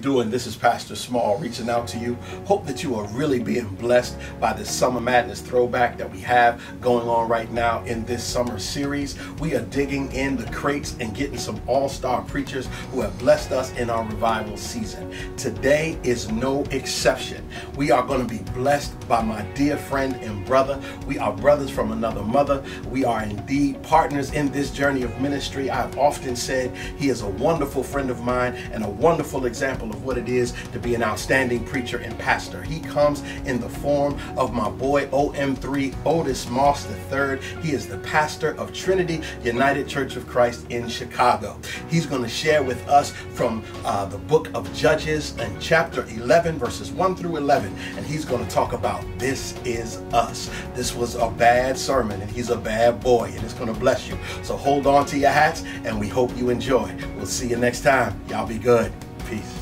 doing. This is pastor small reaching out to you. Hope that you are really being blessed by this summer madness throwback that we have going on right now in this summer series. We are digging in the crates and getting some all-star preachers who have blessed us in our revival season. Today is no exception. We are going to be blessed by my dear friend and brother. We are brothers from another mother. We are indeed partners in this journey of ministry. I've often said he is a wonderful friend of mine and a wonderful example of what it is to be an outstanding preacher and pastor. He comes in the form of my boy OM3 Otis Moss III. He is the pastor of Trinity United Church of Christ in Chicago. He's going to share with us from uh, the book of Judges and chapter 11, verses 1 through 11. And he's going to talk about this is us. This was a bad sermon, and he's a bad boy, and it's going to bless you. So hold on to your hats, and we hope you enjoy. We'll see you next time. Y'all be good. Peace.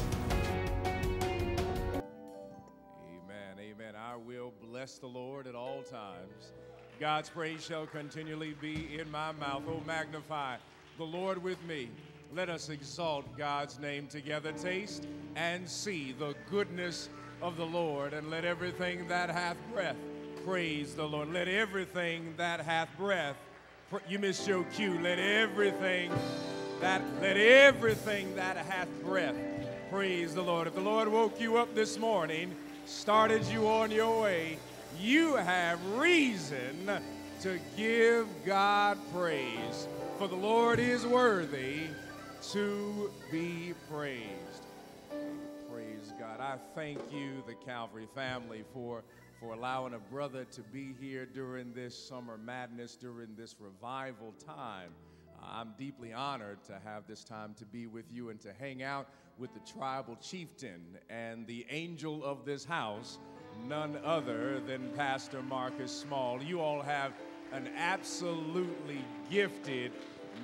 God's praise shall continually be in my mouth. Oh, magnify the Lord with me. Let us exalt God's name together. Taste and see the goodness of the Lord, and let everything that hath breath praise the Lord. Let everything that hath breath, you missed your cue. Let everything that let everything that hath breath praise the Lord. If the Lord woke you up this morning, started you on your way, you have reason to give God praise. For the Lord is worthy to be praised. Praise God. I thank you, the Calvary family, for, for allowing a brother to be here during this summer madness, during this revival time. I'm deeply honored to have this time to be with you and to hang out with the tribal chieftain and the angel of this house, none other than Pastor Marcus Small. You all have an absolutely gifted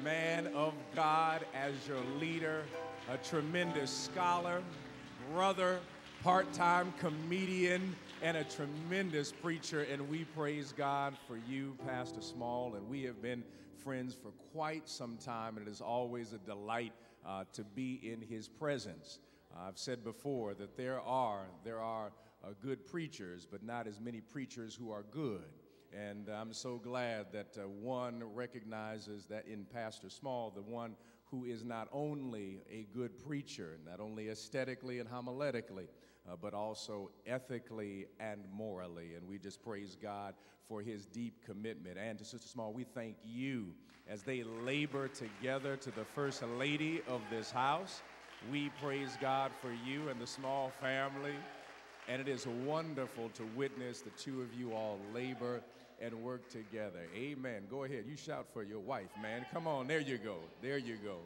man of God as your leader, a tremendous scholar, brother, part time comedian, and a tremendous preacher. And we praise God for you, Pastor Small. And we have been friends for quite some time, and it is always a delight uh, to be in his presence. Uh, I've said before that there are, there are good preachers, but not as many preachers who are good. And I'm so glad that uh, one recognizes that in Pastor Small, the one who is not only a good preacher, not only aesthetically and homiletically, uh, but also ethically and morally. And we just praise God for his deep commitment. And to Sister Small, we thank you as they labor together to the First Lady of this house. We praise God for you and the Small family. And it is wonderful to witness the two of you all labor and work together. Amen. Go ahead. You shout for your wife, man. Come on. There you go. There you go.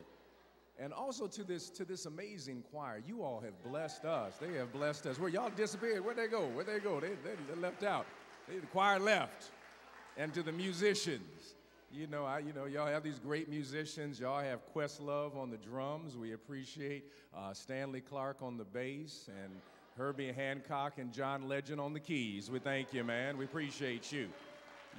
And also to this to this amazing choir. You all have blessed us. They have blessed us. Where y'all disappeared? Where'd they go? Where'd they go? They, they, they left out. They, the choir left. And to the musicians. You know, I, you know, y'all have these great musicians. Y'all have Questlove on the drums. We appreciate uh, Stanley Clarke on the bass and Herbie Hancock and John Legend on the keys. We thank you, man. We appreciate you.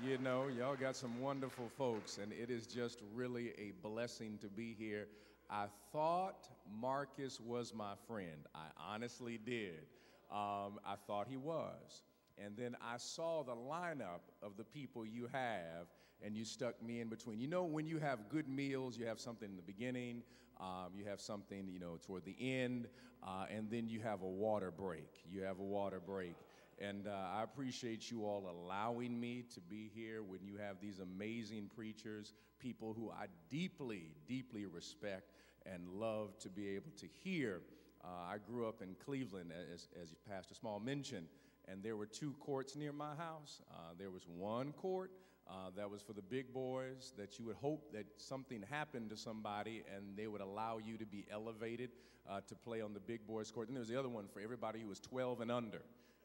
You know, y'all got some wonderful folks, and it is just really a blessing to be here. I thought Marcus was my friend. I honestly did. Um, I thought he was. And then I saw the lineup of the people you have, and you stuck me in between. You know, when you have good meals, you have something in the beginning, um, you have something, you know, toward the end, uh, and then you have a water break. You have a water break. And uh, I appreciate you all allowing me to be here when you have these amazing preachers, people who I deeply, deeply respect and love to be able to hear. Uh, I grew up in Cleveland, as, as Pastor Small mentioned, and there were two courts near my house. Uh, there was one court uh, that was for the big boys, that you would hope that something happened to somebody and they would allow you to be elevated uh, to play on the big boys court. And there was the other one for everybody who was 12 and under.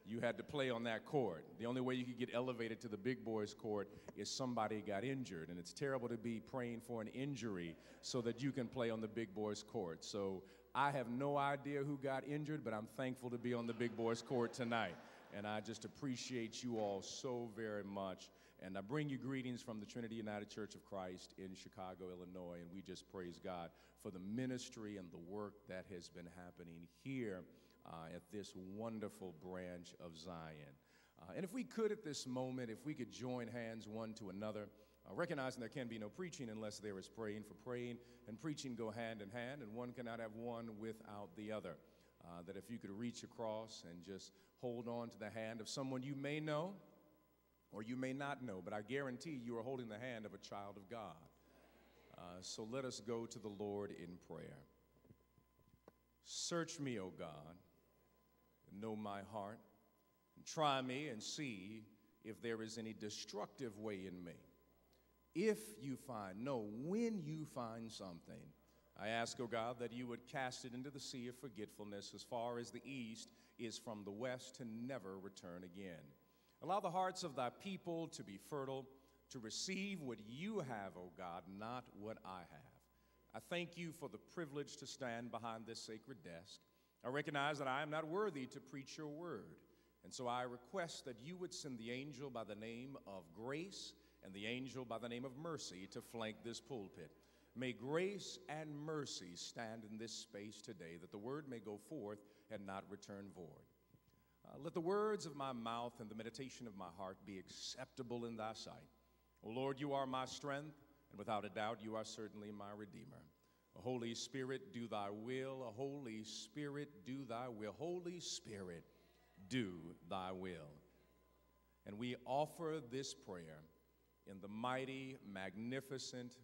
You had to play on that court. The only way you could get elevated to the big boys court is somebody got injured. And it's terrible to be praying for an injury so that you can play on the big boys court. So I have no idea who got injured, but I'm thankful to be on the big boys court tonight. And I just appreciate you all so very much And I bring you greetings from the Trinity United Church of Christ in Chicago, Illinois. And we just praise God for the ministry and the work that has been happening here uh, at this wonderful branch of Zion. Uh, and if we could at this moment, if we could join hands one to another, uh, recognizing there can be no preaching unless there is praying, for praying and preaching go hand in hand, and one cannot have one without the other. Uh, that if you could reach across and just hold on to the hand of someone you may know or you may not know, but I guarantee you are holding the hand of a child of God. Uh, so let us go to the Lord in prayer. Search me, O God, know my heart, try me and see if there is any destructive way in me. If you find, no, when you find something, I ask, O God, that you would cast it into the sea of forgetfulness as far as the east is from the west to never return again. Allow the hearts of thy people to be fertile, to receive what you have, O God, not what I have. I thank you for the privilege to stand behind this sacred desk. I recognize that I am not worthy to preach your word. And so I request that you would send the angel by the name of grace and the angel by the name of mercy to flank this pulpit. May grace and mercy stand in this space today, that the word may go forth and not return void. Uh, let the words of my mouth and the meditation of my heart be acceptable in thy sight. O Lord, you are my strength, and without a doubt, you are certainly my Redeemer. Holy Spirit, do thy will. Holy Spirit, do thy will. Holy Spirit, do thy will. And we offer this prayer in the mighty, magnificent,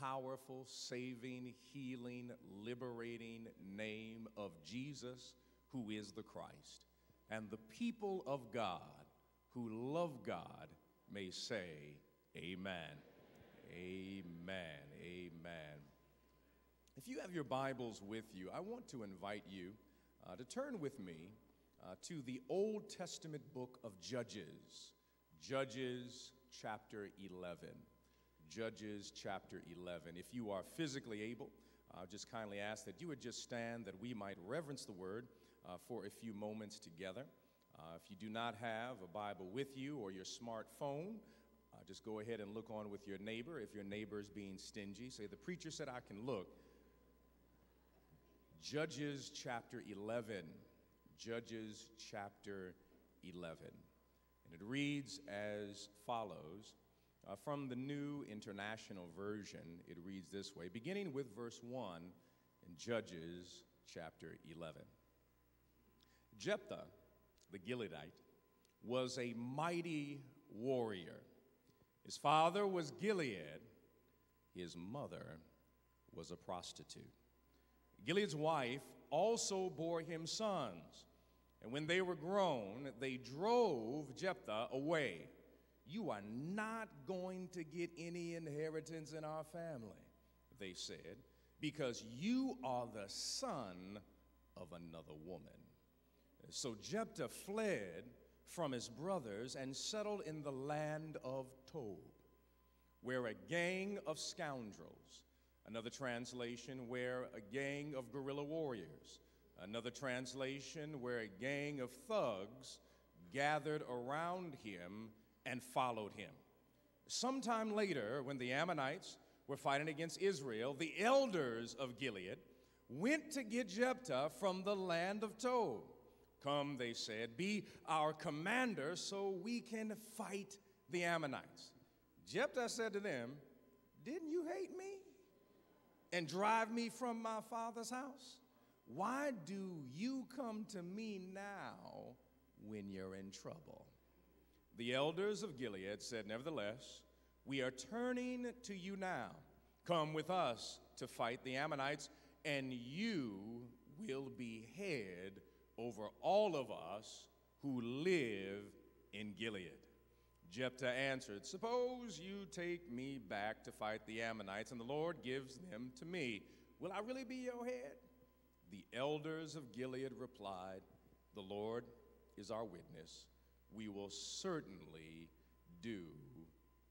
powerful, saving, healing, liberating name of Jesus, who is the Christ. And the people of God who love God may say, Amen. Amen. Amen. If you have your Bibles with you, I want to invite you uh, to turn with me uh, to the Old Testament book of Judges. Judges chapter 11. Judges chapter 11. If you are physically able, I'll just kindly ask that you would just stand that we might reverence the word uh, for a few moments together. Uh, if you do not have a Bible with you or your smartphone, uh, just go ahead and look on with your neighbor. If your neighbor is being stingy, say, The preacher said I can look. Judges chapter 11. Judges chapter 11. And it reads as follows uh, from the New International Version. It reads this way, beginning with verse 1 in Judges chapter 11. Jephthah, the Gileadite, was a mighty warrior. His father was Gilead, his mother was a prostitute. Gilead's wife also bore him sons. And when they were grown, they drove Jephthah away. You are not going to get any inheritance in our family, they said, because you are the son of another woman. So Jephthah fled from his brothers and settled in the land of Tob, where a gang of scoundrels, another translation, where a gang of guerrilla warriors, Another translation where a gang of thugs gathered around him and followed him. Sometime later, when the Ammonites were fighting against Israel, the elders of Gilead went to get Jephthah from the land of Tob. Come, they said, be our commander so we can fight the Ammonites. Jephthah said to them, Didn't you hate me and drive me from my father's house? Why do you come to me now when you're in trouble? The elders of Gilead said, Nevertheless, we are turning to you now. Come with us to fight the Ammonites, and you will be head over all of us who live in Gilead. Jephthah answered, Suppose you take me back to fight the Ammonites, and the Lord gives them to me. Will I really be your head? The elders of Gilead replied, The Lord is our witness. We will certainly do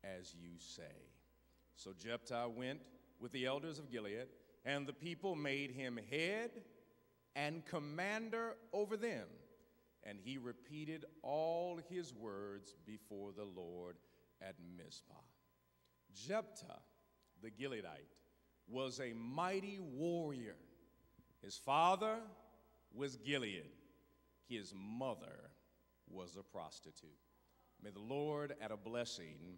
as you say. So Jephthah went with the elders of Gilead, and the people made him head and commander over them. And he repeated all his words before the Lord. at Mizpah. Jephthah, the Gileadite, was a mighty warrior. His father was Gilead, his mother was a prostitute. May the Lord add a blessing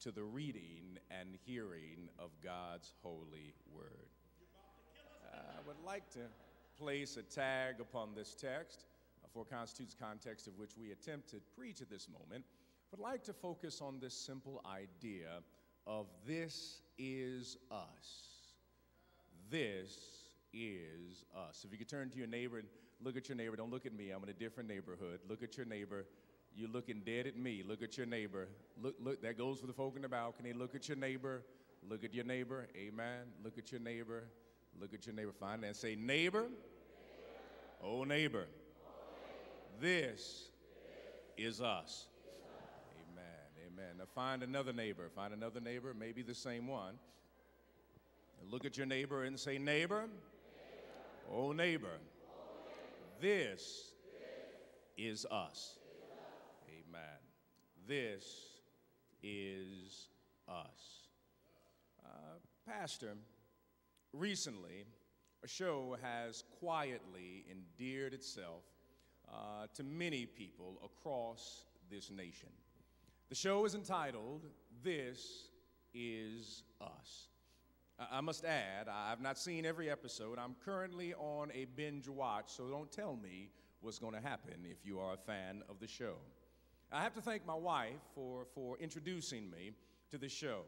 to the reading and hearing of God's holy word. I would like to place a tag upon this text uh, for constitutes context of which we attempt to preach at this moment. But I'd like to focus on this simple idea of this is us. This is us. If you could turn to your neighbor and look at your neighbor, don't look at me, I'm in a different neighborhood. Look at your neighbor. You're looking dead at me. Look at your neighbor. Look, look, that goes for the folk in the balcony. Look at your neighbor. Look at your neighbor. Amen. Look at your neighbor. Look at your neighbor. Find that and say, neighbor. neighbor. Oh, neighbor. Oh, neighbor. This, this is us. Amen. Amen. Now find another neighbor. Find another neighbor, maybe the same one. Look at your neighbor and say, neighbor. neighbor. Oh, neighbor. Oh, neighbor. This, this is us. Amen. This is us. Uh, Pastor, recently, a show has quietly endeared itself uh, to many people across this nation. The show is entitled This Is Us. I must add, I've not seen every episode. I'm currently on a binge watch, so don't tell me what's going to happen if you are a fan of the show. I have to thank my wife for, for introducing me to the show.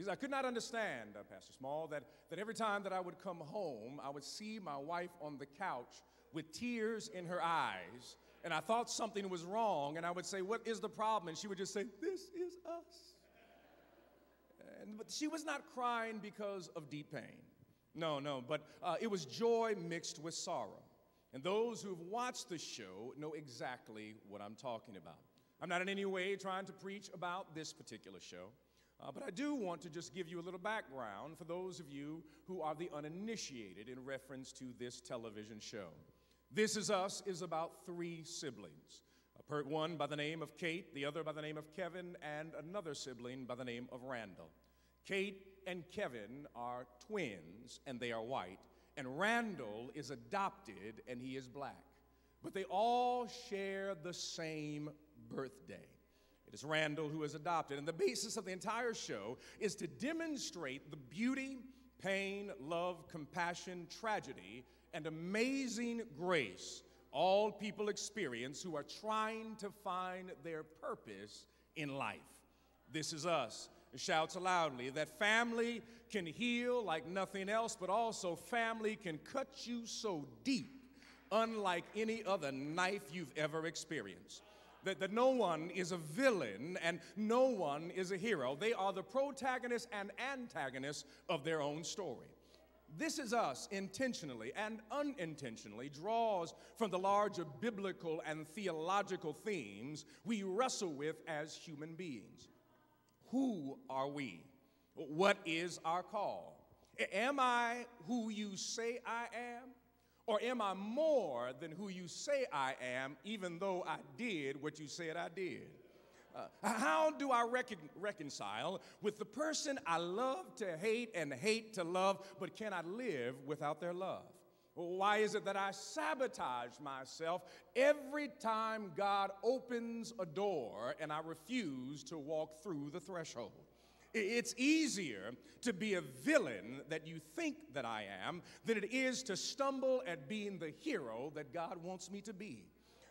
Because I could not understand, uh, Pastor Small, that, that every time that I would come home, I would see my wife on the couch with tears in her eyes, and I thought something was wrong, and I would say, What is the problem? And she would just say, This is us. And, but she was not crying because of deep pain. No, no, but uh, it was joy mixed with sorrow. And those who've watched the show know exactly what I'm talking about. I'm not in any way trying to preach about this particular show, uh, but I do want to just give you a little background for those of you who are the uninitiated in reference to this television show. This Is Us is about three siblings. One by the name of Kate, the other by the name of Kevin, and another sibling by the name of Randall. Kate and Kevin are twins, and they are white, and Randall is adopted, and he is black. But they all share the same birthday. It is Randall who is adopted. And the basis of the entire show is to demonstrate the beauty, pain, love, compassion, tragedy, and amazing grace all people experience who are trying to find their purpose in life. This is us. It shouts loudly that family can heal like nothing else, but also family can cut you so deep, unlike any other knife you've ever experienced that, that no one is a villain and no one is a hero. They are the protagonist and antagonist of their own story. This is us intentionally and unintentionally draws from the larger biblical and theological themes we wrestle with as human beings. Who are we? What is our call? Am I who you say I am? Or am I more than who you say I am, even though I did what you said I did? Uh, how do I recon- reconcile with the person I love to hate and hate to love, but cannot live without their love? Why is it that I sabotage myself every time God opens a door and I refuse to walk through the threshold? It's easier to be a villain that you think that I am than it is to stumble at being the hero that God wants me to be.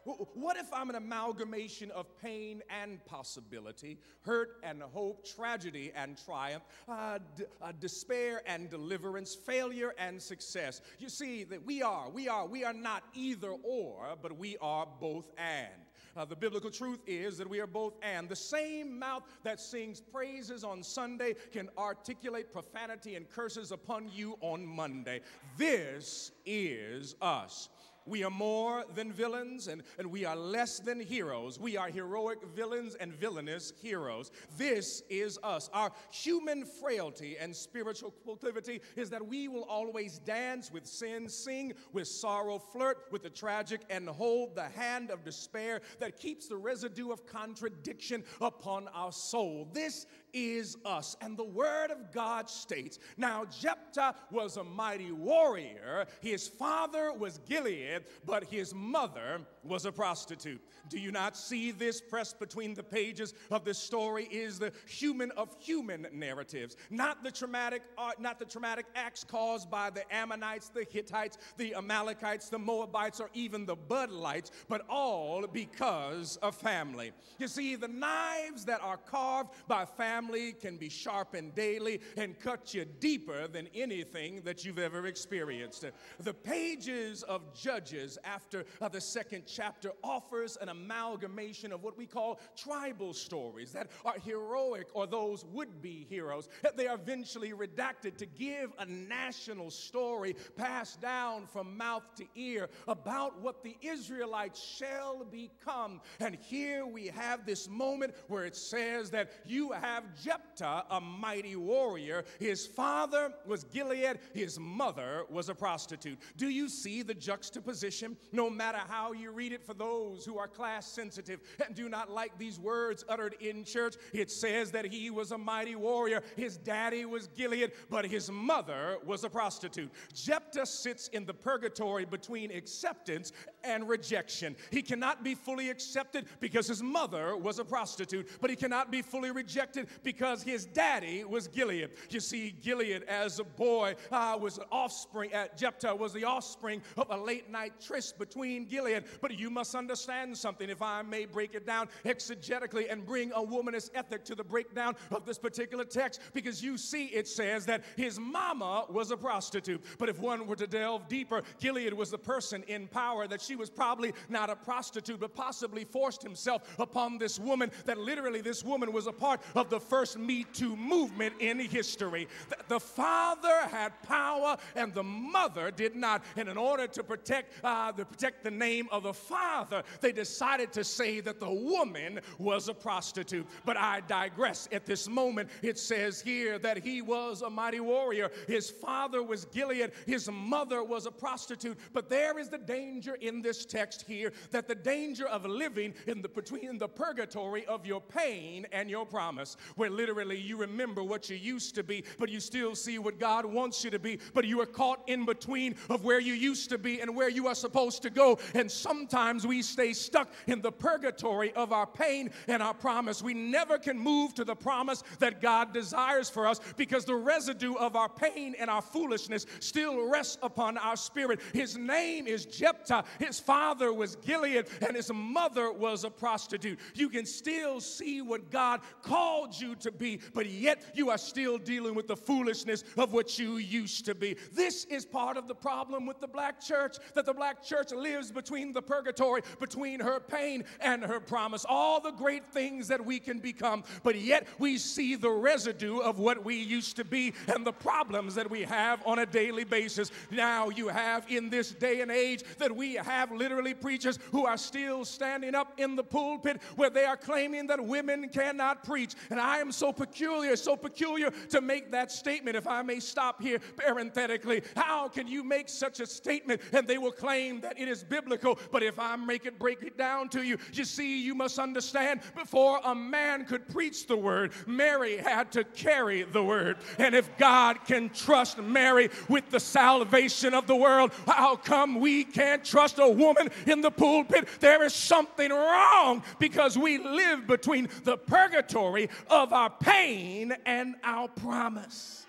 What if I'm an amalgamation of pain and possibility, hurt and hope, tragedy and triumph, uh, d- uh, despair and deliverance, failure and success? You see, that we are, we are, we are not either or, but we are both and. Uh, the biblical truth is that we are both and. The same mouth that sings praises on Sunday can articulate profanity and curses upon you on Monday. This is us. We are more than villains and, and we are less than heroes. We are heroic villains and villainous heroes. This is us. Our human frailty and spiritual proclivity is that we will always dance with sin, sing with sorrow, flirt with the tragic, and hold the hand of despair that keeps the residue of contradiction upon our soul. This is us. And the word of God states Now, Jephthah was a mighty warrior. His father was Gilead, but his mother was a prostitute. Do you not see this pressed between the pages of this story is the human of human narratives, not the traumatic uh, not the traumatic acts caused by the Ammonites, the Hittites, the Amalekites, the Moabites or even the Budlites, but all because of family. You see the knives that are carved by family can be sharpened daily and cut you deeper than anything that you've ever experienced. The pages of Judges after uh, the second chapter offers an amalgamation of what we call tribal stories that are heroic or those would be heroes. They are eventually redacted to give a national story passed down from mouth to ear about what the Israelites shall become. And here we have this moment where it says that you have Jephthah, a mighty warrior. His father was Gilead, his mother was a prostitute. Do you see the juxtaposition? No matter how you read it, for those who are class sensitive and do not like these words uttered in church. It says that he was a mighty warrior. His daddy was Gilead, but his mother was a prostitute. Jephthah sits in the purgatory between acceptance and rejection. He cannot be fully accepted because his mother was a prostitute, but he cannot be fully rejected because his daddy was Gilead. You see, Gilead as a boy uh, was an offspring, uh, Jephthah was the offspring of a late night tryst between Gilead. But you must understand something, if I may break it down exegetically and bring a womanist ethic to the breakdown of this particular text, because you see it says that his mama was a prostitute. But if one were to delve deeper, Gilead was the person in power that she was probably not a prostitute, but possibly forced himself upon this woman, that literally this woman was a part of the first Me Too movement in history. The father had power and the mother did not. And in order to protect, uh, to protect the name of the father, they decided to say that the woman was a prostitute. But I digress. At this moment, it says here that he was a mighty warrior. His father was Gilead, his mother was a prostitute. But there is the danger in this text here that the danger of living in the between the purgatory of your pain and your promise, where literally you remember what you used to be, but you still see what God wants you to be, but you are caught in between of where you used to be and where you are supposed to go. And sometimes we stay stuck in the purgatory of our pain and our promise. We never can move to the promise that God desires for us because the residue of our pain and our foolishness still rests upon our spirit. His name is Jephthah. His father was Gilead and his mother was a prostitute. You can still see what God called you to be, but yet you are still dealing with the foolishness of what you used to be. This is part of the problem with the black church that the black church lives between the purgatory, between her pain and her promise, all the great things that we can become, but yet we see the residue of what we used to be and the problems that we have on a daily basis. Now, you have in this day and age that we have literally preachers who are still standing up in the pulpit where they are claiming that women cannot preach. And I am so peculiar, so peculiar to make that statement. If I may stop here parenthetically, how can you make such a statement and they will claim that it is biblical? But if I make it break it down, down to you. You see, you must understand before a man could preach the word, Mary had to carry the word. And if God can trust Mary with the salvation of the world, how come we can't trust a woman in the pulpit? There is something wrong because we live between the purgatory of our pain and our promise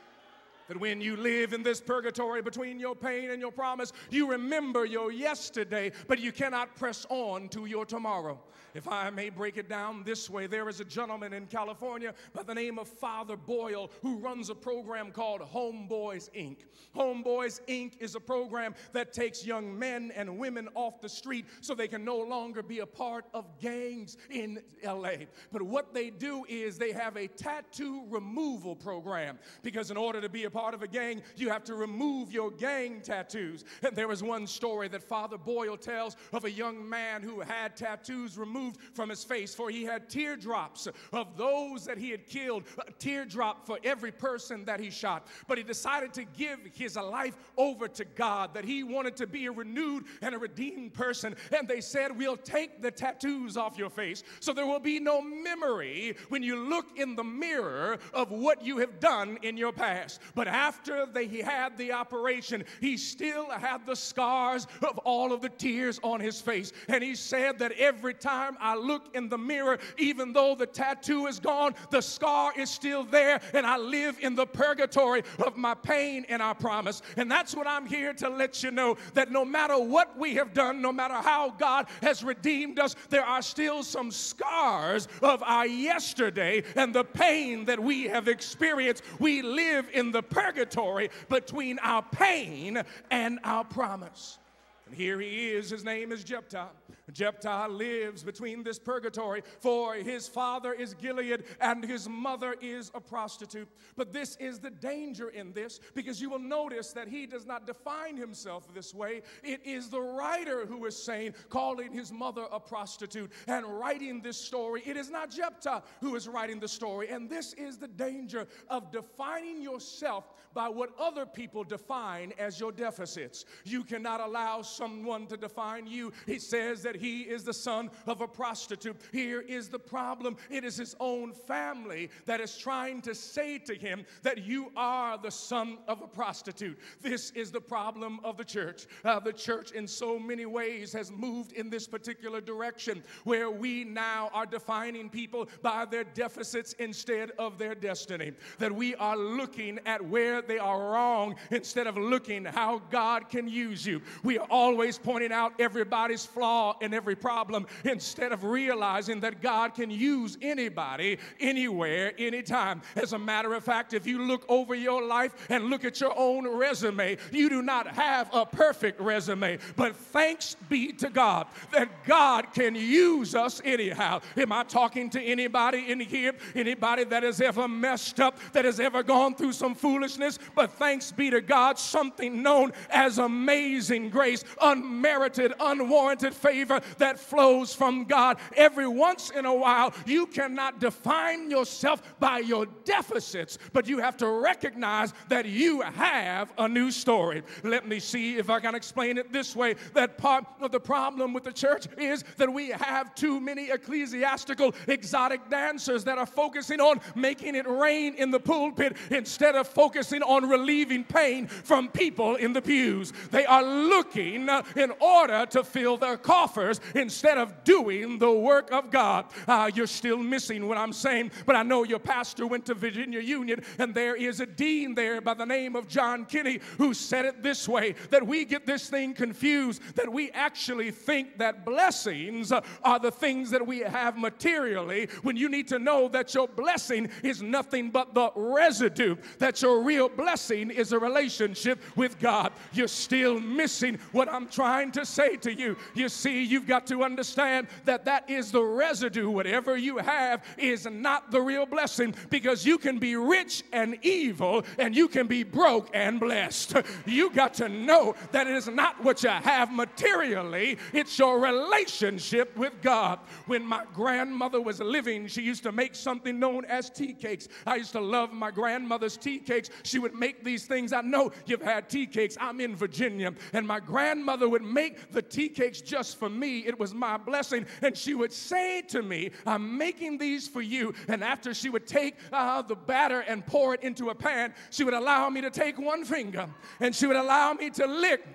that when you live in this purgatory between your pain and your promise, you remember your yesterday, but you cannot press on to your tomorrow. If I may break it down this way, there is a gentleman in California by the name of Father Boyle who runs a program called Homeboys Inc. Homeboys Inc. is a program that takes young men and women off the street so they can no longer be a part of gangs in LA. But what they do is they have a tattoo removal program because in order to be a part part of a gang, you have to remove your gang tattoos. And there was one story that Father Boyle tells of a young man who had tattoos removed from his face, for he had teardrops of those that he had killed, a teardrop for every person that he shot. But he decided to give his life over to God, that he wanted to be a renewed and a redeemed person. And they said, We'll take the tattoos off your face so there will be no memory when you look in the mirror of what you have done in your past. But after they, he had the operation, he still had the scars of all of the tears on his face. And he said that every time I look in the mirror, even though the tattoo is gone, the scar is still there, and I live in the purgatory of my pain and our promise. And that's what I'm here to let you know that no matter what we have done, no matter how God has redeemed us, there are still some scars of our yesterday and the pain that we have experienced. We live in the purgatory between our pain and our promise. And here he is, his name is Jephthah. Jephthah lives between this purgatory, for his father is Gilead and his mother is a prostitute. But this is the danger in this because you will notice that he does not define himself this way. It is the writer who is saying, calling his mother a prostitute and writing this story. It is not Jephthah who is writing the story. And this is the danger of defining yourself by what other people define as your deficits. You cannot allow someone to define you. He says that he is the son of a prostitute. Here is the problem it is his own family that is trying to say to him that you are the son of a prostitute. This is the problem of the church. Uh, the church, in so many ways, has moved in this particular direction where we now are defining people by their deficits instead of their destiny. That we are looking at where they are wrong instead of looking how God can use you. We are always pointing out everybody's flaw and every problem instead of realizing that God can use anybody, anywhere, anytime. As a matter of fact, if you look over your life and look at your own resume, you do not have a perfect resume. But thanks be to God that God can use us anyhow. Am I talking to anybody in here? Anybody that has ever messed up, that has ever gone through some foolishness? But thanks be to God, something known as amazing grace, unmerited, unwarranted favor that flows from God. Every once in a while, you cannot define yourself by your deficits, but you have to recognize that you have a new story. Let me see if I can explain it this way that part of the problem with the church is that we have too many ecclesiastical exotic dancers that are focusing on making it rain in the pulpit instead of focusing on relieving pain from people in the pews. They are looking in order to fill their coffers instead of doing the work of God. Uh, you're still missing what I'm saying, but I know your pastor went to Virginia Union, and there is a dean there by the name of John Kinney who said it this way that we get this thing confused, that we actually think that blessings are the things that we have materially, when you need to know that your blessing is nothing but the residue, that your real blessing is a relationship with God. You're still missing what I'm trying to say to you. You see, you've got to understand that that is the residue. Whatever you have is not the real blessing because you can be rich and evil and you can be broke and blessed. You got to know that it is not what you have materially, it's your relationship with God. When my grandmother was living, she used to make something known as tea cakes. I used to love my grandmother's tea cakes. She would make these things. I know you've had tea cakes. I'm in Virginia, and my grandmother would make the tea cakes just for me, it was my blessing. And she would say to me, I'm making these for you. And after she would take uh, the batter and pour it into a pan, she would allow me to take one finger and she would allow me to lick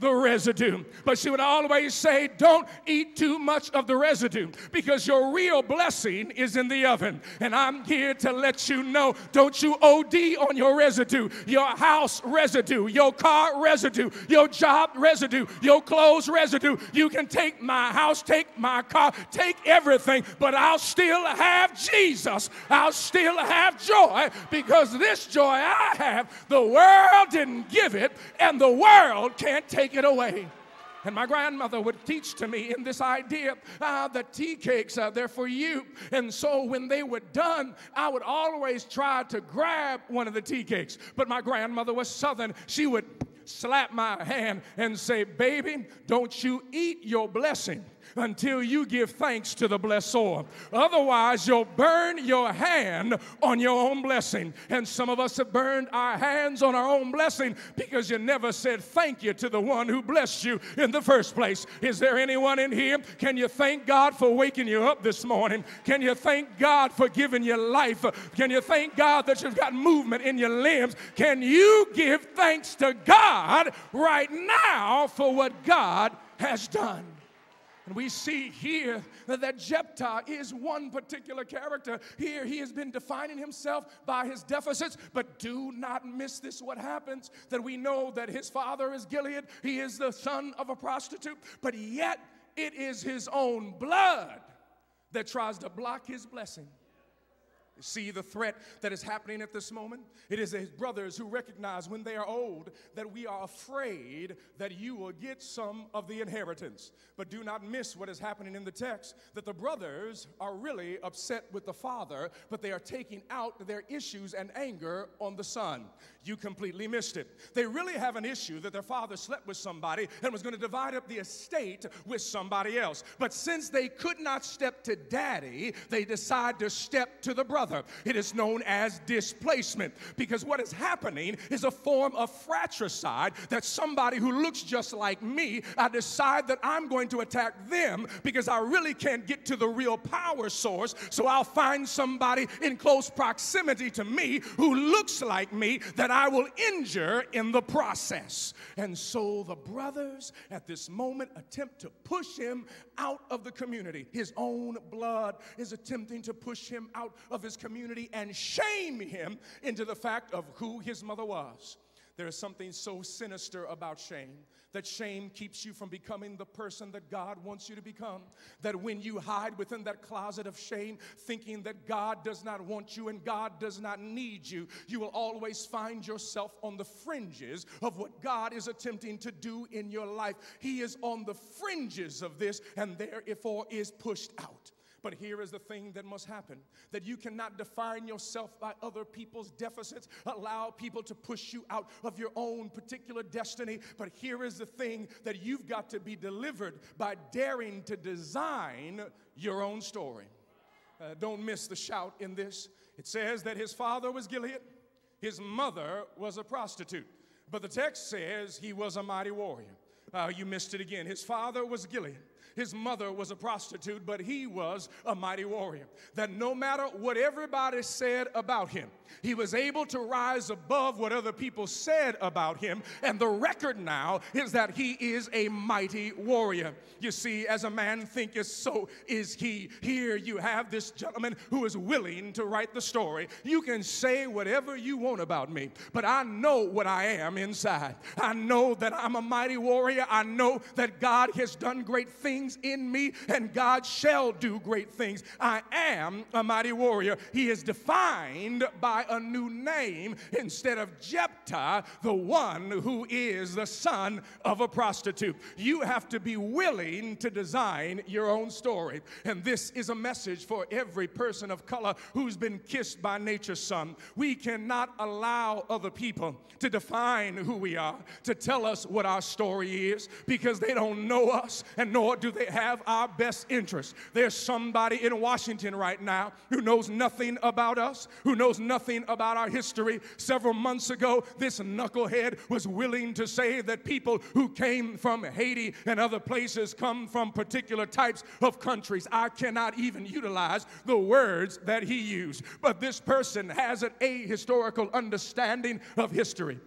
the residue. But she would always say, Don't eat too much of the residue because your real blessing is in the oven. And I'm here to let you know don't you OD on your residue, your house residue, your car residue, your job residue, your clothes residue. You can take my house, take my car, take everything, but I'll still have Jesus. I'll still have joy because this joy I have, the world didn't give it, and the world can't take take it away. And my grandmother would teach to me in this idea uh, that tea cakes are there for you. And so when they were done, I would always try to grab one of the tea cakes. But my grandmother was southern. She would slap my hand and say, Baby, don't you eat your blessing until you give thanks to the blessor. Otherwise, you'll burn your hand on your own blessing. And some of us have burned our hands on our own blessing because you never said thank you to the one who blessed you in the first place. Is there anyone in here? Can you thank God for waking you up this morning? Can you thank God for giving you life? Can you thank God that you've got movement in your limbs? Can you give thanks to God right now for what God has done? And we see here that Jephthah is one particular character. Here he has been defining himself by his deficits, but do not miss this. What happens that we know that his father is Gilead, he is the son of a prostitute, but yet it is his own blood that tries to block his blessing. See the threat that is happening at this moment? It is his brothers who recognize when they are old that we are afraid that you will get some of the inheritance. But do not miss what is happening in the text that the brothers are really upset with the father, but they are taking out their issues and anger on the son. You completely missed it. They really have an issue that their father slept with somebody and was going to divide up the estate with somebody else. But since they could not step to daddy, they decide to step to the brother. It is known as displacement because what is happening is a form of fratricide that somebody who looks just like me, I decide that I'm going to attack them because I really can't get to the real power source. So I'll find somebody in close proximity to me who looks like me that I will injure in the process. And so the brothers at this moment attempt to push him out of the community. His own blood is attempting to push him out of his community and shame him into the fact of who his mother was. There is something so sinister about shame that shame keeps you from becoming the person that God wants you to become. That when you hide within that closet of shame, thinking that God does not want you and God does not need you, you will always find yourself on the fringes of what God is attempting to do in your life. He is on the fringes of this and therefore is pushed out. But here is the thing that must happen that you cannot define yourself by other people's deficits, allow people to push you out of your own particular destiny. But here is the thing that you've got to be delivered by daring to design your own story. Uh, don't miss the shout in this. It says that his father was Gilead, his mother was a prostitute. But the text says he was a mighty warrior. Uh, you missed it again. His father was Gilead. His mother was a prostitute, but he was a mighty warrior. That no matter what everybody said about him, he was able to rise above what other people said about him. And the record now is that he is a mighty warrior. You see, as a man thinketh, so is he. Here you have this gentleman who is willing to write the story. You can say whatever you want about me, but I know what I am inside. I know that I'm a mighty warrior. I know that God has done great things in me, and God shall do great things. I am a mighty warrior. He is defined by by a new name instead of Jephthah, the one who is the sun of a prostitute. You have to be willing to design your own story. And this is a message for every person of color who's been kissed by nature's son. We cannot allow other people to define who we are, to tell us what our story is, because they don't know us and nor do they have our best interest. There's somebody in Washington right now who knows nothing about us, who knows nothing about our history. Several months ago, this knucklehead was willing to say that people who came from Haiti and other places come from particular types of countries. I cannot even utilize the words that he used. But this person has an ahistorical understanding of history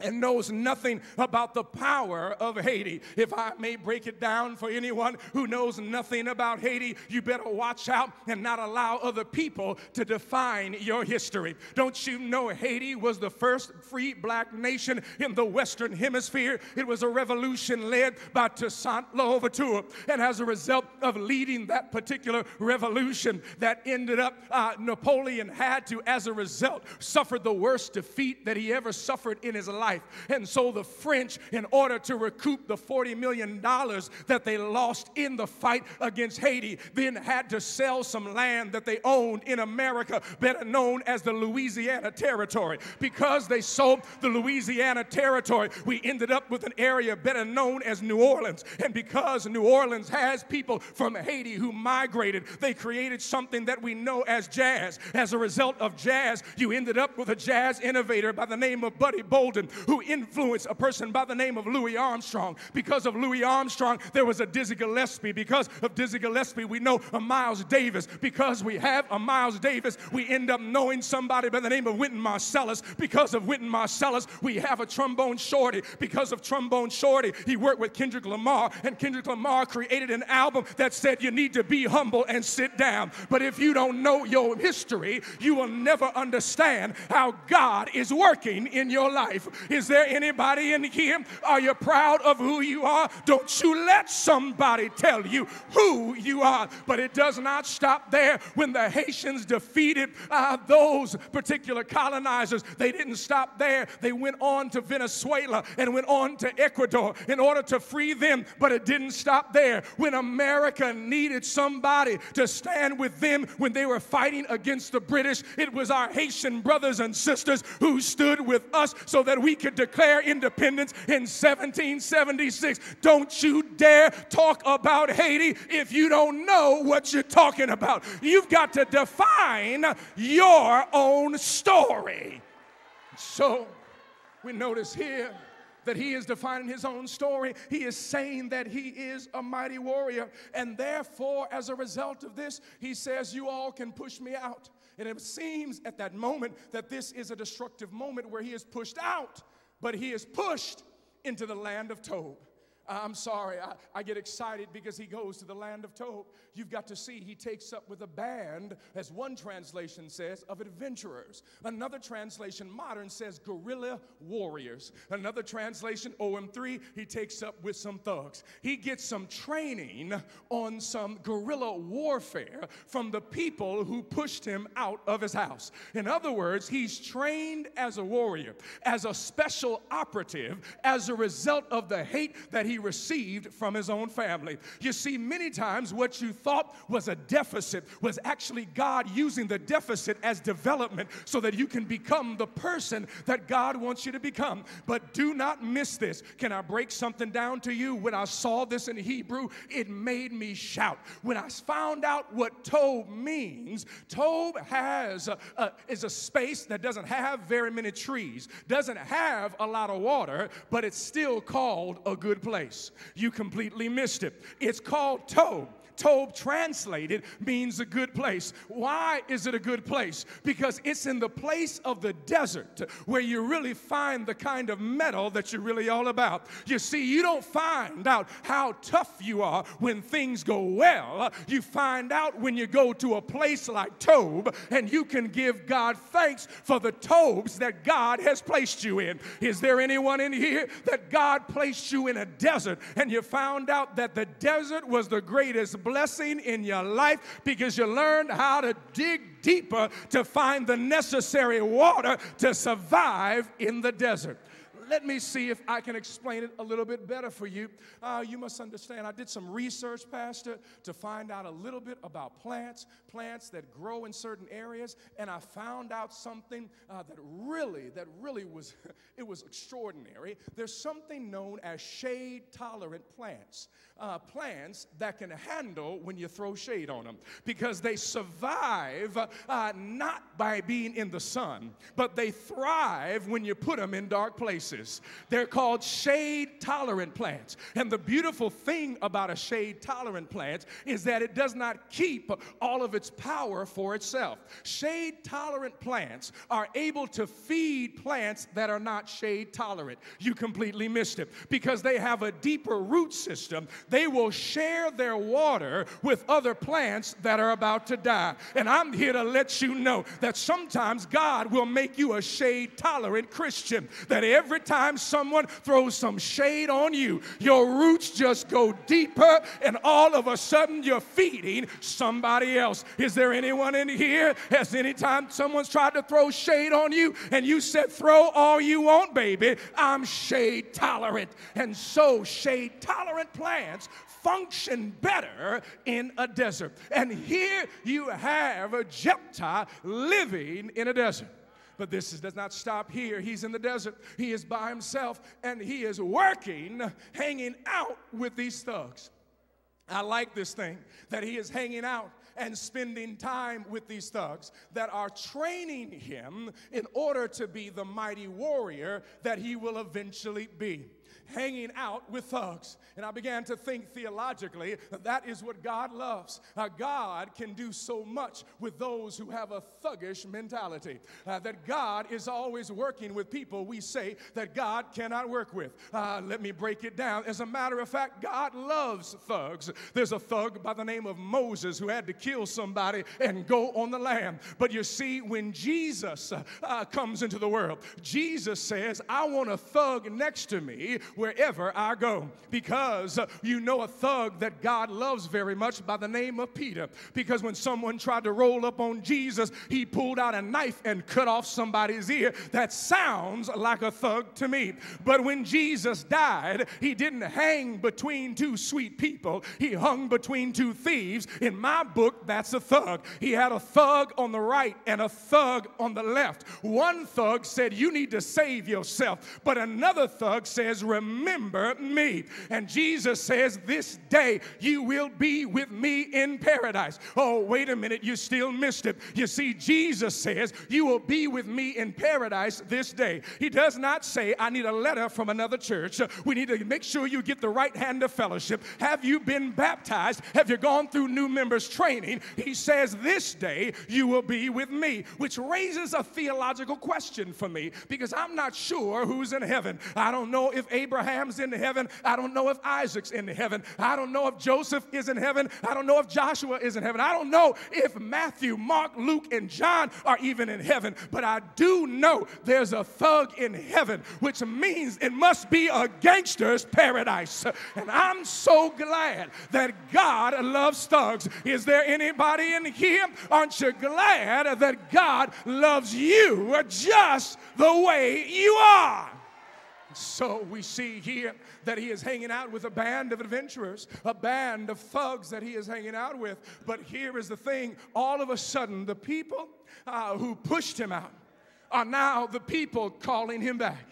and knows nothing about the power of Haiti. If I may break it down for anyone who knows nothing about Haiti, you better watch out and not allow other people to define your history. Don't you know Haiti was the first free black nation in the Western Hemisphere? It was a revolution led by Toussaint Louverture. And as a result of leading that particular revolution, that ended up, uh, Napoleon had to, as a result, suffer the worst defeat that he ever suffered in his life life. And so the French, in order to recoup the $40 million that they lost in the fight against Haiti, then had to sell some land that they owned in America, better known as the Louisiana Territory. Because they sold the Louisiana Territory, we ended up with an area better known as New Orleans. And because New Orleans has people from Haiti who migrated, they created something that we know as jazz. As a result of jazz, you ended up with a jazz innovator by the name of Buddy Bolden, who influenced a person by the name of Louis Armstrong. Because of Louis Armstrong, there was a Dizzy Gillespie. Because of Dizzy Gillespie, we know a Miles Davis. Because we have a Miles Davis, we end up knowing somebody by the name of Wynton Marsalis. Because of Wynton Marsalis, we have a trombone shorty. Because of trombone shorty, he worked with Kendrick Lamar, and Kendrick Lamar created an album that said you need to be humble and sit down. But if you don't know your history, you will never understand how God is working in your life. Is there anybody in here? Are you proud of who you are? Don't you let somebody tell you who you are. But it does not stop there. When the Haitians defeated uh, those particular colonizers, they didn't stop there. They went on to Venezuela and went on to Ecuador in order to free them. But it didn't stop there. When America needed somebody to stand with them when they were fighting against the British, it was our Haitian brothers and sisters who stood with us so that we could declare independence in 1776. Don't you dare talk about Haiti if you don't know what you're talking about. You've got to define your own story. So we notice here that he is defining his own story. He is saying that he is a mighty warrior. And therefore, as a result of this, he says, You all can push me out. And it seems at that moment that this is a destructive moment where he is pushed out, but he is pushed into the land of Tob. I'm sorry, I, I, get excited because he goes to the land of Tob. You've got to see he takes up with a band, as one translation says, of adventurers. Another translation, modern, says guerrilla warriors. Another translation, OM3, he takes up with some thugs. He gets some training on some guerrilla warfare from the people who pushed him out of his house. In other words, he's trained as a warrior, as a special operative, as a result of the hate that he received from his own family. You see, many times what you thought was a deficit was actually God using the deficit as development so that you can become the person that God wants you to become. But do not miss this. Can I break something down to you? When I saw this in Hebrew, it made me shout. When I found out what Tob means, Tob has a, a, is a space that doesn't have very many trees, doesn't have a lot of water, but it's still called a good place place. You completely missed it. It's called Tob. Tob translated means a good place. Why is it a good place? Because it's in the place of the desert where you really find the kind of mettle that you're really all about. You see, you don't find out how tough you are when things go well. You find out when you go to a place like Tob and you can give God thanks for the Tobs that God has placed you in. Is there anyone in here that God placed you in a desert and you found out that the desert was the greatest blessing in your life because you learned how to dig deeper to find the necessary water to survive in the desert let me see if I can explain it a little bit better for you. Uh, you must understand, I did some research, Pastor, to find out a little bit about plants, plants that grow in certain areas, and I found out something uh, that really, that really was, it was extraordinary. There's something known as shade-tolerant plants uh, plants that can handle when you throw shade on them because they survive uh, not by being in the sun, but they thrive when you put them in dark places. They're called shade tolerant plants. And the beautiful thing about a shade tolerant plant is that it does not keep all of its power for itself. Shade tolerant plants are able to feed plants that are not shade tolerant. You completely missed it because they have a deeper root system they will share their water with other plants that are about to die. And I'm here to let you know that sometimes God will make you a shade tolerant Christian. That every time someone throws some shade on you, your roots just go deeper, and all of a sudden you're feeding somebody else. Is there anyone in here? Has any time someone's tried to throw shade on you and you said, Throw all you want, baby? I'm shade tolerant. And so, shade tolerant plants function better in a desert. And here you have a Jephthah living in a desert. But this is, does not stop here. He's in the desert. He is by himself and he is working, hanging out with these thugs. I like this thing that he is hanging out and spending time with these thugs that are training him in order to be the mighty warrior that he will eventually be hanging out with thugs. And I began to think theologically that, that is what God loves. Uh, God can do so much with those who have a thuggish mentality. Uh, that God is always working with people we say that God cannot work with. Uh, let me break it down. As a matter of fact, God loves thugs. There's a thug by the name of Moses who had to kill somebody and go on the lam. But you see, when Jesus uh, comes into the world, Jesus says, I want a thug next to me wherever I go. Because you know a thug that God loves very much by the name of Peter. Because when someone tried to roll up on Jesus, he pulled out a knife and cut off somebody's ear. That sounds like a thug to me. But when Jesus died, he didn't hang between two sweet people, he hung between two thieves. In my book, that's a thug. He had a thug on the right and a thug on the left. One thug said, You need to save yourself. But another thug says, Remember remember me. And Jesus says, This day you will be with me in paradise. Oh, wait a minute, you still missed it. You see, Jesus says, You will be with me in paradise this day. He does not say, I need a letter from another church. We need to make sure you get the right hand of fellowship. Have you been baptized? Have you gone through new members training? He says, This day you will be with me, which raises a theological question for me because I'm not sure who's in heaven. I don't know if Abraham Abraham's in heaven. I don't know if Isaac's in heaven. I don't know if Joseph is in heaven. I don't know if Joshua is in heaven. I don't know if Matthew, Mark, Luke, and John are even in heaven. But I do know there's a thug in heaven, which means it must be a gangster's paradise. And I'm so glad that God loves thugs. Is there anybody in here? Aren't you glad that God loves you just the way you are? So we see here that he is hanging out with a band of adventurers, a band of thugs that he is hanging out with. But here is the thing all of a sudden, the people uh, who pushed him out are now the people calling him back.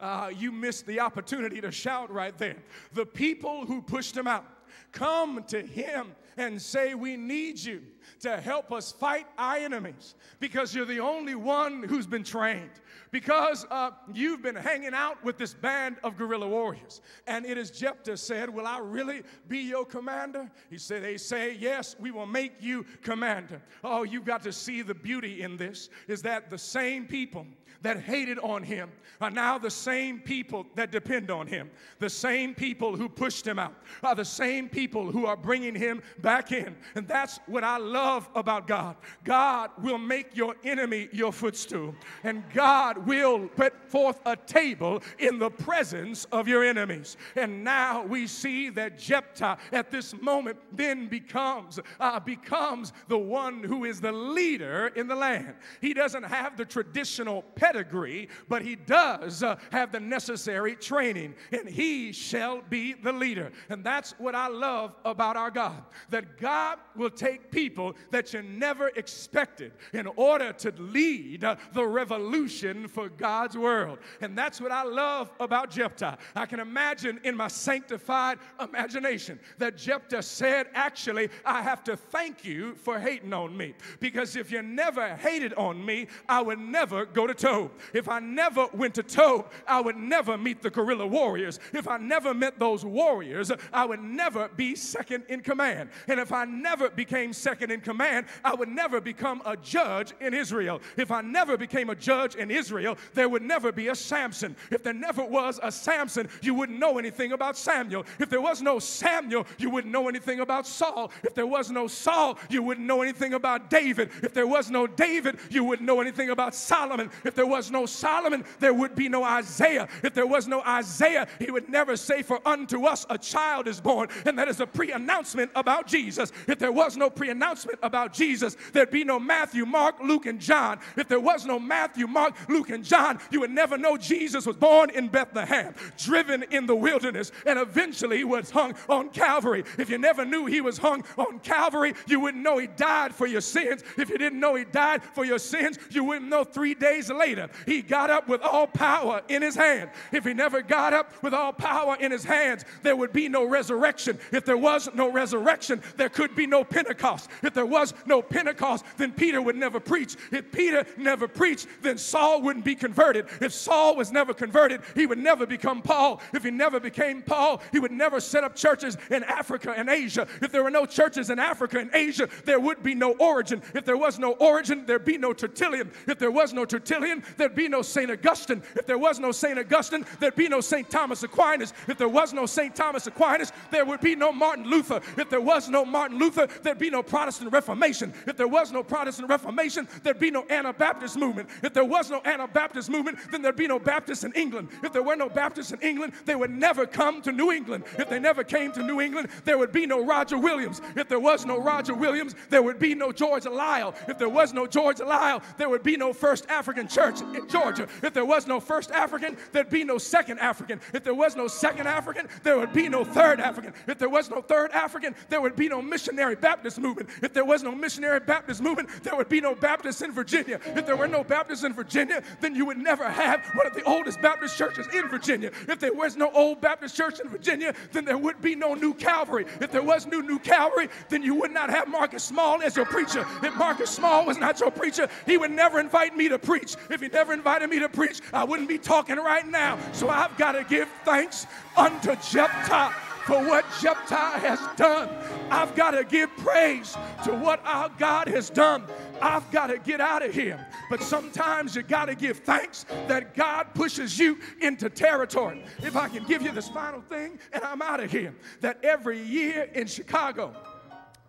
Uh, you missed the opportunity to shout right there. The people who pushed him out come to him and say, We need you to help us fight our enemies because you're the only one who's been trained because uh, you've been hanging out with this band of guerrilla warriors. And it is Jephthah said, Will I really be your commander? He said, They say, Yes, we will make you commander. Oh, you've got to see the beauty in this is that the same people that hated on him are now the same people that depend on him. The same people who pushed him out are the same people who are bringing him back in. And that's what I love about God. God will make your enemy your footstool, and God will put forth a table in the presence of your enemies. And now we see that Jephthah at this moment then becomes uh, becomes the one who is the leader in the land. He doesn't have the traditional pet pedigree, but he does uh, have the necessary training, and he shall be the leader. And that's what I love about our God that God will take people that you never expected in order to lead uh, the revolution for God's world. And that's what I love about Jephthah. I can imagine in my sanctified imagination that Jephthah said, Actually, I have to thank you for hating on me because if you never hated on me, I would never go to Tob. If I never went to Tob, I would never meet the guerrilla warriors. If I never met those warriors, I would never be second in command. And if I never became second in command, I would never become a judge in Israel. If I never became a judge in Israel, there would never be a Samson. If there never was a Samson, you wouldn't know anything about Samuel. If there was no Samuel, you wouldn't know anything about Saul. If there was no Saul, you wouldn't know anything about David. If there was no David, you wouldn't know anything about Solomon. If there was no Solomon, there would be no Isaiah. If there was no Isaiah, he would never say, For unto us a child is born. And that is a pre announcement about Jesus. If there was no pre announcement about Jesus, there'd be no Matthew, Mark, Luke, and John. If there was no Matthew, Mark, Luke, and John, you would never know Jesus was born in Bethlehem, driven in the wilderness, and eventually was hung on Calvary. If you never knew he was hung on Calvary, you wouldn't know he died for your sins. If you didn't know he died for your sins, you wouldn't know three days later he got up with all power in his hand. If he never got up with all power in his hands, there would be no resurrection. If there was no resurrection, there could be no Pentecost. If there was no Pentecost, then Peter would never preach. If Peter never preached, then Saul wouldn't be converted. If Saul was never converted, he would never become Paul. If he never became Paul, he would never set up churches in Africa and Asia. If there were no churches in Africa and Asia, there would be no Origen. If there was no Origen, there'd be no Tertullian. If there was no Tertullian, there'd be no St. Augustine. If there was no St. Augustine, there'd be no St. Thomas Aquinas. If there was no St. Thomas Aquinas, there would be no Martin Luther. If there was no Martin Luther, there'd be no Protestant Reformation. If there was no Protestant Reformation, there'd be no Anabaptist movement. If there was no Anabaptist movement, then there'd be no Baptists in England. If there were no Baptists in England, they would never come to New England. If they never came to New England, there would be no Roger Williams. If there was no Roger Williams, there would be no George Liele. If there was no George Liele, there would be no First African Church in Georgia. If there was no First African, there'd be no Second African. If there was no Second African, there would be no Third African. If there was no Third African, there would be no Missionary Baptist movement. If there was no Missionary Baptist movement, there would be no Baptists in Virginia. If there were no Baptists in Virginia, then you would never have one of the oldest Baptist churches in Virginia. If there was no old Baptist church in Virginia, then there would be no new Calvary. If there was no new Calvary, then you would not have Marcus Small as your preacher. If Marcus Small was not your preacher, he would never invite me to preach. If he never invited me to preach, I wouldn't be talking right now. So I've got to give thanks unto Jephthah for what Jephthah has done. I've got to give praise to what our God has done. I've got to get out of here. But sometimes you got to give thanks that God pushes you into territory. If I can give you this final thing, and I'm out of here, that every year in Chicago,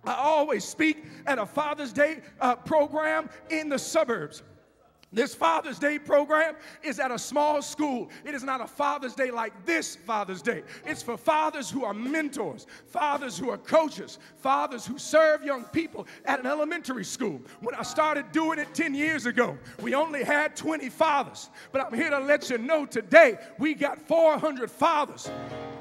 I always speak at a Father's Day uh, program in the suburbs. This Father's Day program is at a small school. It is not a Father's Day like this Father's Day. It's for fathers who are mentors, fathers who are coaches, fathers who serve young people at an elementary school. When I started doing it 10 years ago, we only had 20 fathers. But I'm here to let you know today we got 400 fathers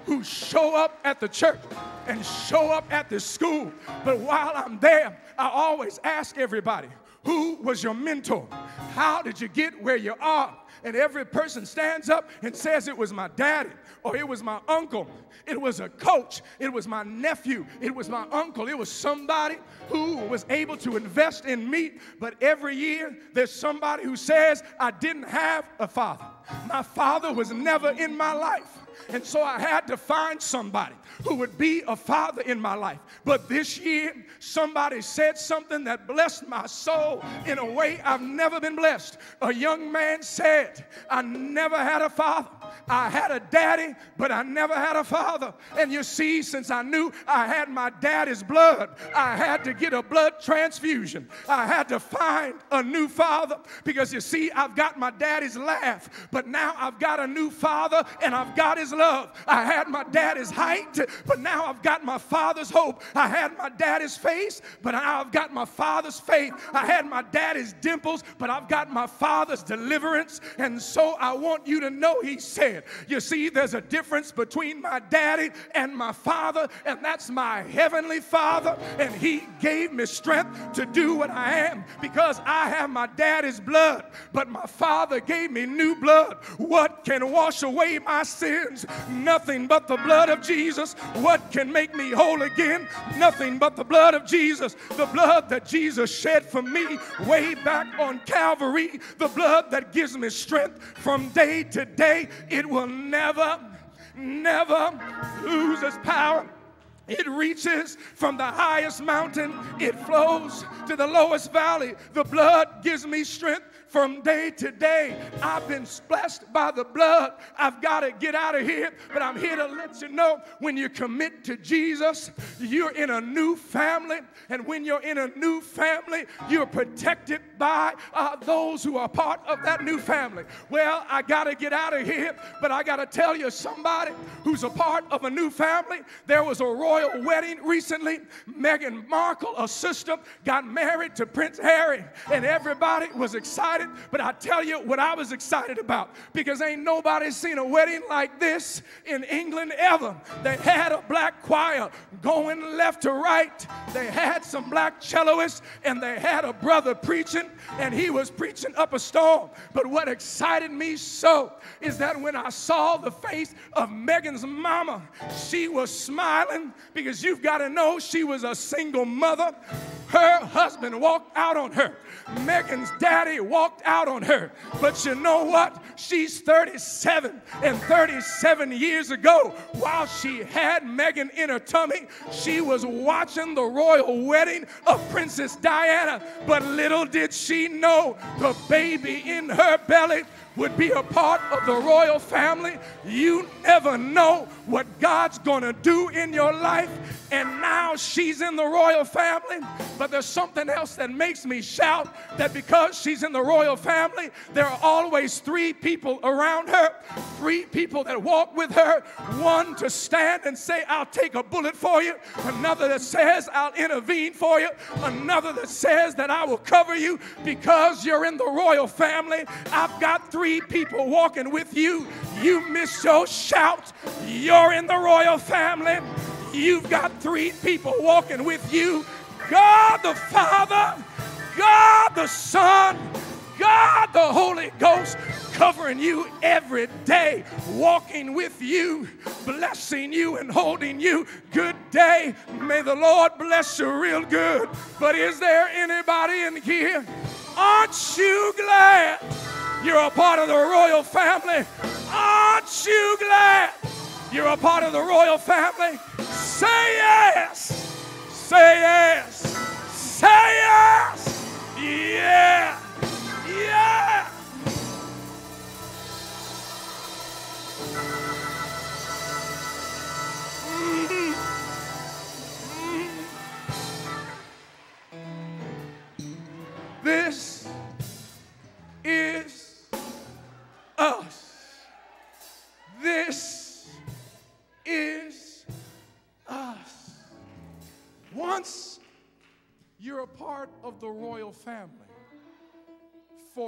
who show up at the church and show up at the school. But while I'm there, I always ask everybody, who was your mentor? How did you get where you are? And every person stands up and says, It was my daddy, or it was my uncle, it was a coach, it was my nephew, it was my uncle, it was somebody who was able to invest in me. But every year, there's somebody who says, I didn't have a father. My father was never in my life. And so I had to find somebody who would be a father in my life. But this year, somebody said something that blessed my soul in a way I've never been blessed. A young man said, I never had a father. I had a daddy, but I never had a father. And you see, since I knew I had my daddy's blood, I had to get a blood transfusion. I had to find a new father because you see, I've got my daddy's laugh, but now I've got a new father and I've got his love. I had my daddy's height, but now I've got my father's hope. I had my daddy's face, but now I've got my father's faith. I had my daddy's dimples, but I've got my father's deliverance. And so I want you to know, he said, You see, there's a difference between my daddy and my father, and that's my heavenly father. And he gave me strength to do what I am because I have my daddy's blood, but my father gave me new blood. What can wash away my sins? Nothing but the blood of Jesus. What can make me whole again? Nothing but the blood of Jesus. The blood that Jesus shed for me way back on Calvary. The blood that gives me strength from day to day. It will never, never lose its power. It reaches from the highest mountain, it flows to the lowest valley. The blood gives me strength from day to day. I've been blessed by the blood. I've got to get out of here, but I'm here to let you know when you commit to Jesus, you're in a new family. And when you're in a new family, you're protected by uh, those who are part of that new family. Well, I got to get out of here, but I got to tell you somebody who's a part of a new family. There was a royal wedding recently. Meghan Markle, a sister, got married to Prince Harry, and everybody was excited excited, but I tell you what I was excited about because ain't nobody seen a wedding like this in England ever. They had a black choir going left to right, they had some black cellists, and they had a brother preaching, and he was preaching up a storm. But what excited me so is that when I saw the face of Meghan's mama, she was smiling because you've got to know she was a single mother. Her husband walked out on her. Meghan's daddy walked out on her. But you know what? She's 37, and 37 years ago, while she had Meghan in her tummy, she was watching the royal wedding of Princess Diana. But little did she know the baby in her belly would be a part of the royal family. You never know what God's gonna do in your life. And now she's in the royal family. But there's something else that makes me shout that because she's in the royal family, there are always three people around her, three people that walk with her. One to stand and say, I'll take a bullet for you, another that says, I'll intervene for you, another that says that I will cover you because you're in the royal family. I've got three three people walking with you, you miss your shout. You're in the royal family. You've got three people walking with you God the Father, God the Son, God the Holy Ghost covering you every day, walking with you, blessing you and holding you. Good day. May the Lord bless you real good. But is there anybody in here? Aren't you glad? You're a part of the royal family. Aren't you glad you're a part of the royal family? Say yes.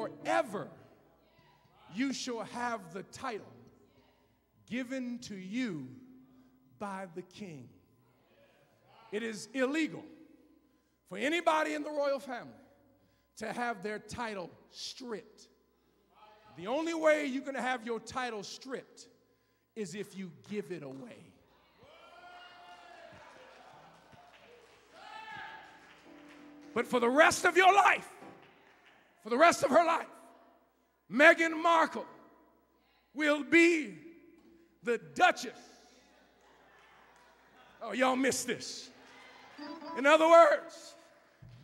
Forever you shall have the title given to you by the king. It is illegal for anybody in the royal family to have their title stripped. The only way you're going to have your title stripped is if you give it away. But for the rest of your life, for the rest of her life, Meghan Markle will be the Duchess. Oh, y'all missed this. In other words,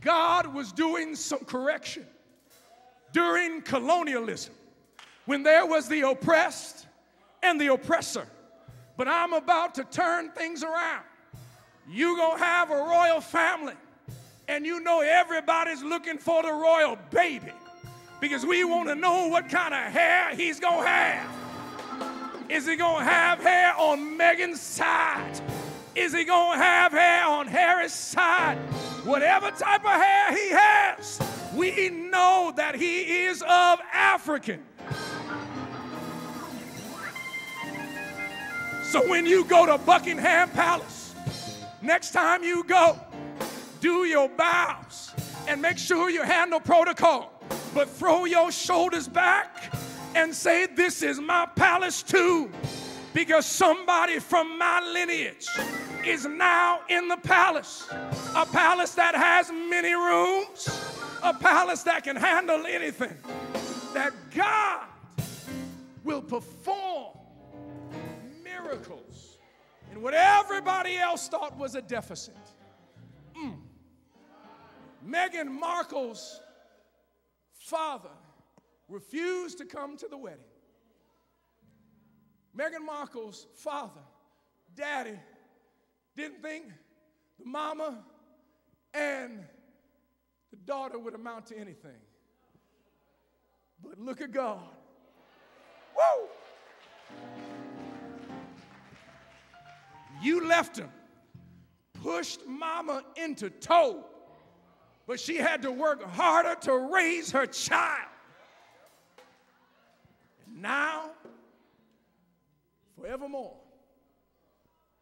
God was doing some correction during colonialism when there was the oppressed and the oppressor. But I'm about to turn things around. You're going to have a royal family, and you know everybody's looking for the royal baby because we want to know what kind of hair he's going to have. Is he going to have hair on Meghan's side? Is he going to have hair on Harry's side? Whatever type of hair he has, we know that he is of African So when you go to Buckingham Palace, next time you go, do your bows and make sure you handle protocol, but throw your shoulders back and say, This is my palace too, because somebody from my lineage is now in the palace. A palace that has many rooms, a palace that can handle anything. That God will perform miracles in what everybody else thought was a deficit. Meghan Markle's father refused to come to the wedding. Meghan Markle's father, daddy, didn't think the mama and the daughter would amount to anything. But look at God. Woo! You left him, pushed mama into Tob, but she had to work harder to raise her child. And now, forevermore,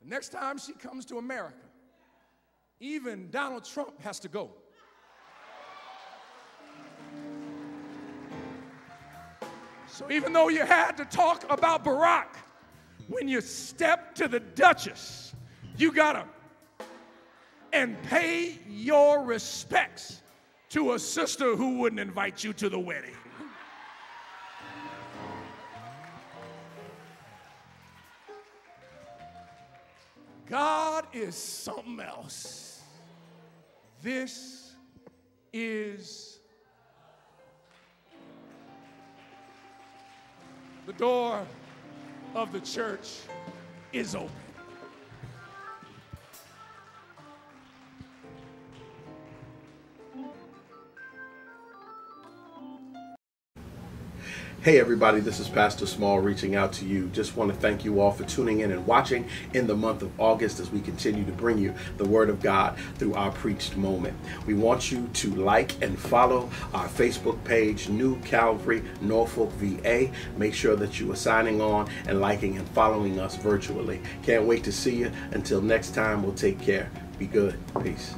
the next time she comes to America, even Donald Trump has to go. So even though you had to talk about Barack, when you step to the Duchess, you gotta and pay your respects to a sister who wouldn't invite you to the wedding. God is something else. This is the door of the church is open. Hey, everybody, this is Pastor Small reaching out to you. Just want to thank you all for tuning in and watching in the month of August as we continue to bring you the Word of God through our preached moment. We want you to like and follow our Facebook page, New Calvary Norfolk VA. Make sure that you are signing on and liking and following us virtually. Can't wait to see you. Until next time, we'll take care. Be good. Peace.